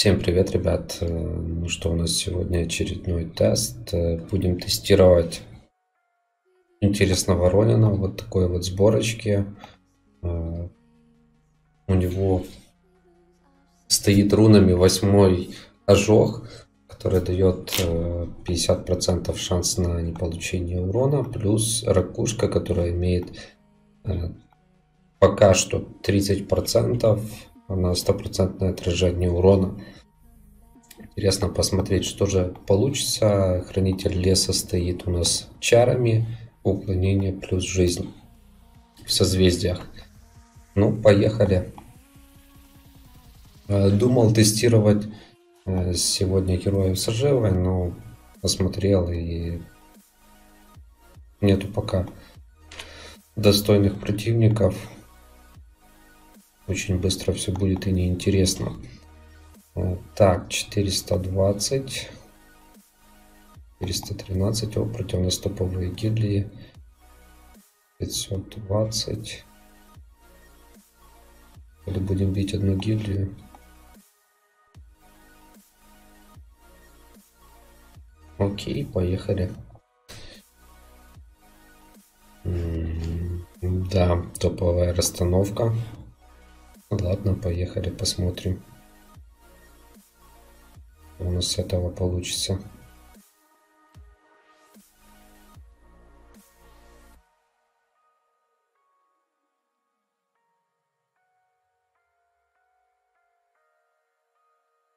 Всем привет, ребят! Э, ну что, у нас сегодня очередной тест. Э, будем тестировать интересного Ронина. Вот такой вот сборочки. Э, у него стоит рунами восьмой ожог, который дает 50% шанс на неполучение урона, плюс ракушка, которая имеет пока что 30% на стопроцентное отражение урона. Интересно посмотреть, что же получится. Хранитель леса стоит у нас чарами, уклонение плюс жизнь в созвездиях. Ну, поехали. Э, думал тестировать э, сегодня героев с Ожевой, но посмотрел и нету пока достойных противников очень быстро все будет и неинтересно. Так, 420. 413. О, противостоповые гильдии. 520. Или будем бить одну гильдию. Окей, поехали. Да, топовая расстановка. Ладно, поехали, посмотрим. У нас с этого получится.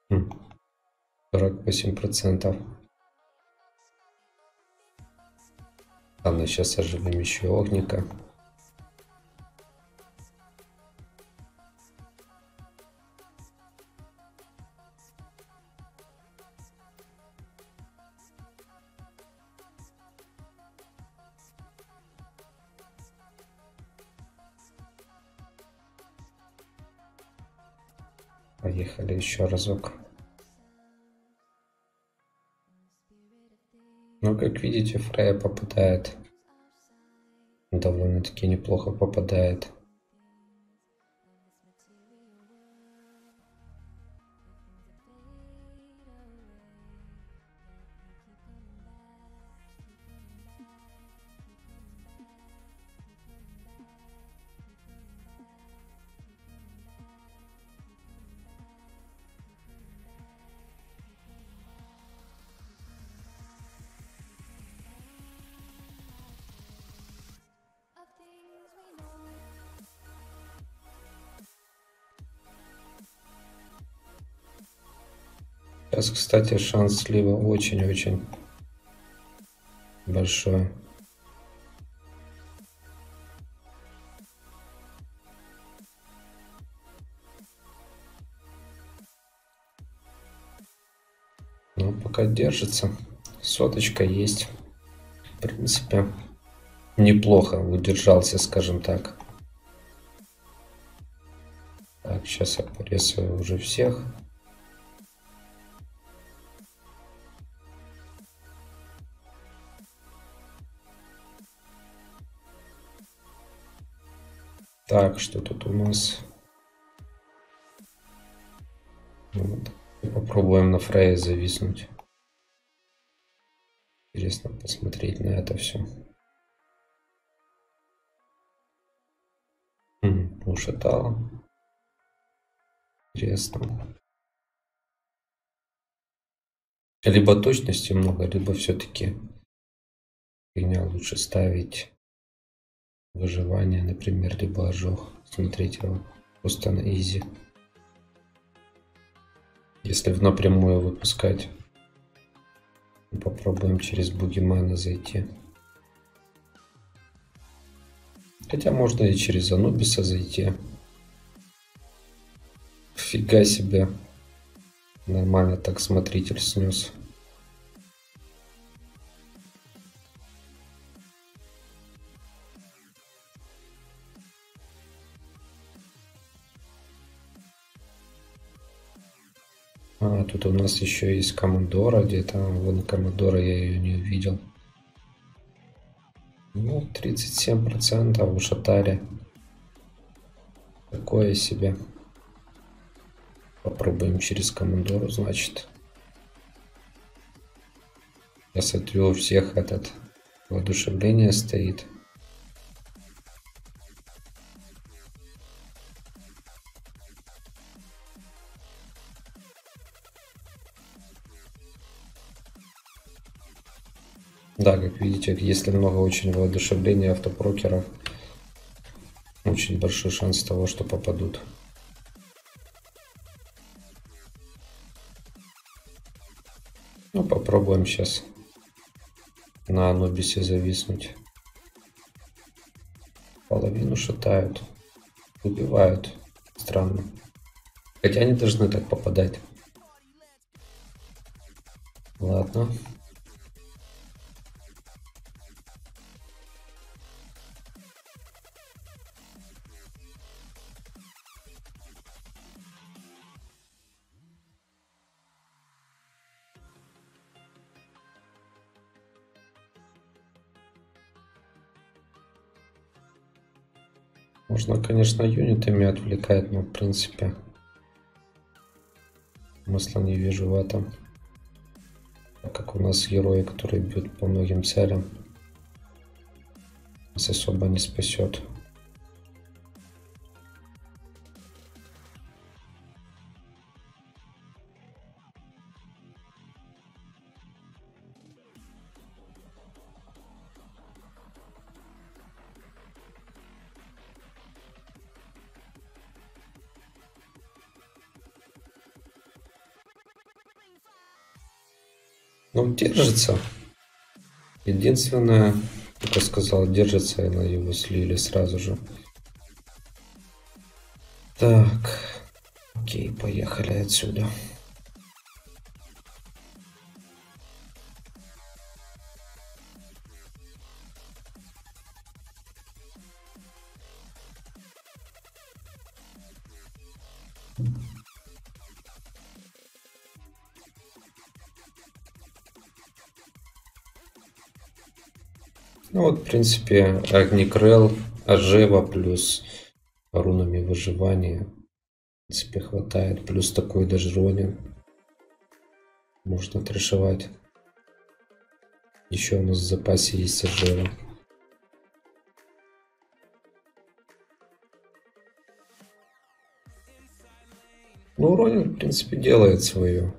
Хм. Сорок восемь процентов. Ладно, сейчас оживим еще огника. Поехали еще разок. Ну, как видите, Фрея попадает. Довольно-таки неплохо попадает. Сейчас, кстати, шанс слива очень-очень большой. Но пока держится. Соточка есть. В принципе, неплохо удержался, скажем так. Так, сейчас я порезаю уже всех. Так, что тут у нас? Вот. Попробуем на Фрейе зависнуть. Интересно посмотреть на это все. Ушатало. Интересно. Либо точности много, либо все-таки фигня лучше ставить выживание, например, либо ожог. Смотрите, вот, просто на изи. Если в напрямую выпускать, попробуем через бугимана зайти. Хотя можно и через Анубиса зайти. Фига себе. Нормально так смотритель снес. У нас еще есть Командора где-то. Вон Командора я ее не увидел. Ну, 37% у Шатари. Такое себе. Попробуем через командору, значит. Смотрю, у всех этот воодушевление стоит. Да, как видите, если много очень воодушевления автопрокеров, очень большой шанс того, что попадут. Ну, попробуем сейчас на Анубисе зависнуть. Половину шатают. Убивают. Странно. Хотя они должны так попадать. Ладно. Можно, конечно, юнитами отвлекать, но в принципе смысла не вижу в этом. Так как у нас герои, которые бьют по многим целям, нас особо не спасет. Ну, держится. Единственное, как я сказал, держится, и на его слили сразу же. Так, окей, поехали отсюда. Ну вот, в принципе, Агникрел, Ажева плюс рунами выживания. В принципе, хватает. Плюс такой даже Ронин. Можно трешевать. Еще у нас в запасе есть Ажева. Ну, Ронин, в принципе, делает свое.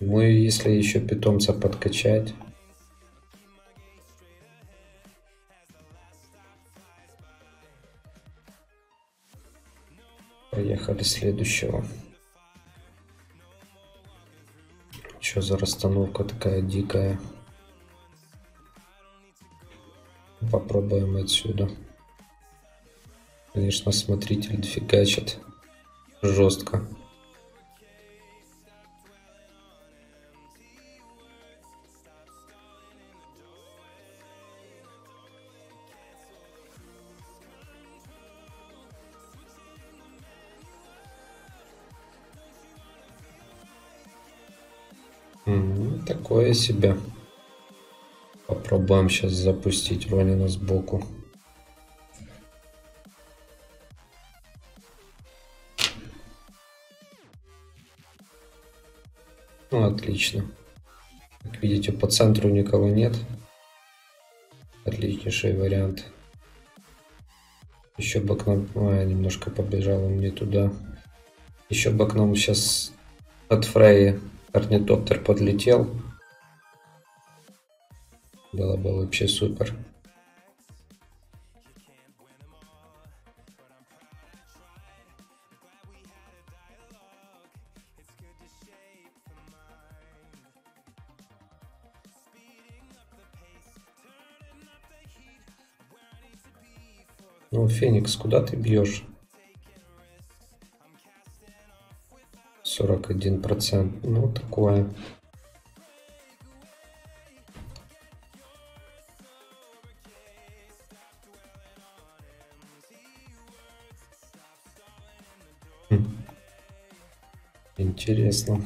Мы, если еще питомца подкачать, Поехали следующего. Что за расстановка такая дикая? Попробуем отсюда. Конечно, смотритель фигачит жестко. Такое себе. Попробуем сейчас запустить Ронина сбоку. Ну, отлично. Как видите, по центру никого нет. Отличнейший вариант. Еще бы к нам... А, немножко побежал он не туда. Еще бы к нам сейчас от Фреи орнитоптер подлетел. Было бы вообще супер. Ну, Феникс, куда ты бьешь? 41%. Ну, такое. Интересно.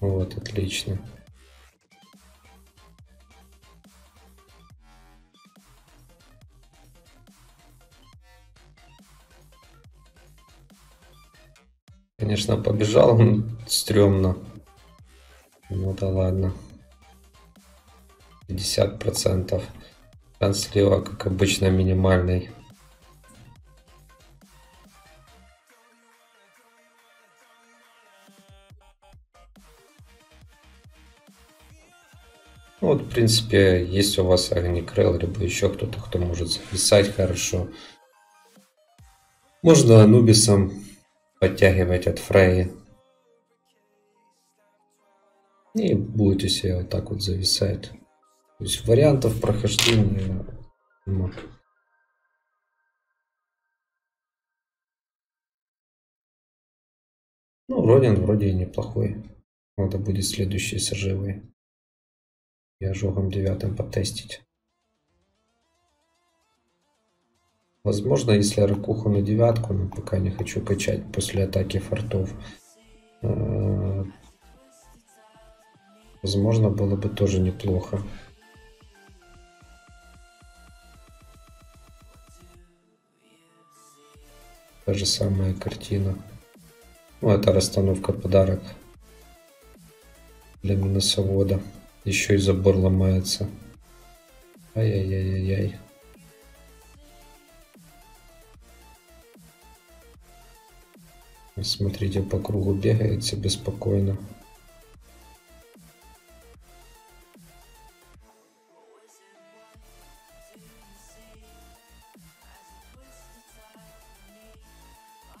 Вот, отлично. Конечно, побежал стрёмно. Ну да ладно. 50%. Шанс слева, как обычно, минимальный. Ну, вот, в принципе, если у вас Агникрел, либо еще кто-то, кто может записать хорошо, можно Анубисом подтягивать от Фреи. И будете себе вот так вот зависать. То есть вариантов прохождения много. Ну, Ронин вроде и неплохой. Надо будет следующий с оживой. И ожогом девятым потестить. Возможно, если ракуху на девятку, но пока не хочу качать после атаки фортов. Э, возможно, было бы тоже неплохо. Та же самая картина. Ну, это расстановка подарок для минусовода. Еще и забор ломается. Ай-яй-яй-яй-яй. Смотрите, по кругу бегает себе спокойно.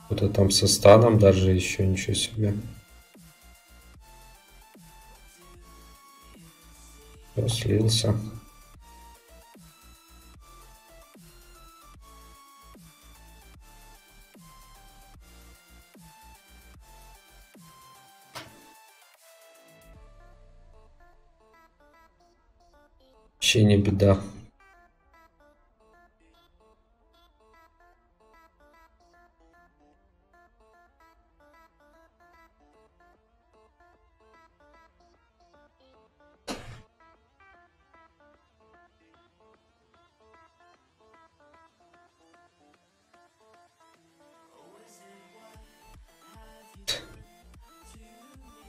Кто-то там со станом даже еще ничего себе. Слился. Не беда.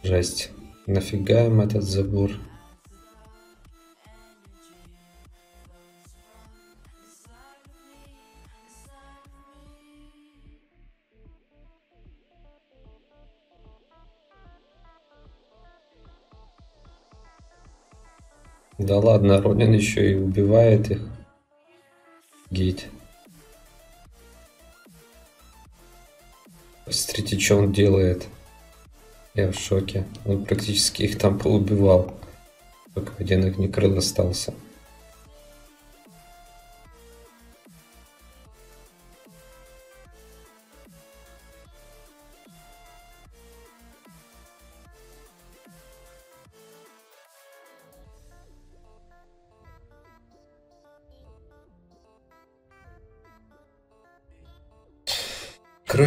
Жесть. Нафига им этот забор? Да ладно, Ронин еще и убивает их. Гейт. Посмотрите, что он делает. Я в шоке. Он практически их там поубивал. Только один их не крыл остался.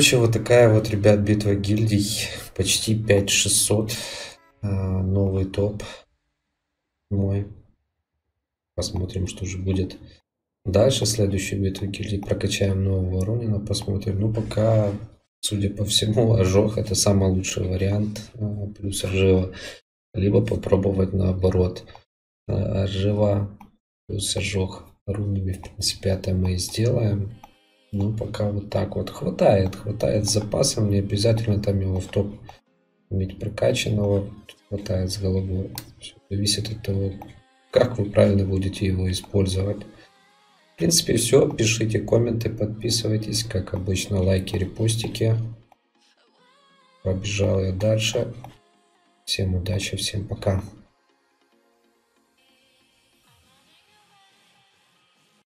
Короче, вот такая вот, ребят, битва гильдий. Почти 5600. А, новый топ мой. Посмотрим, что же будет дальше. Следующую битву гильдий прокачаем нового Ронина, посмотрим. Ну, пока, судя по всему, ожог это самый лучший вариант. А, плюс ожива. Либо попробовать наоборот. А, ожива плюс ожог рунами, в принципе, это мы и сделаем. Ну, пока вот так вот. Хватает, хватает с запасом. Не обязательно там его в топ иметь прокачанного. Хватает с головой. Все зависит от того, как вы правильно будете его использовать. В принципе, все. Пишите комменты, подписывайтесь. Как обычно, лайки, репостики. Побежал я дальше. Всем удачи, всем пока.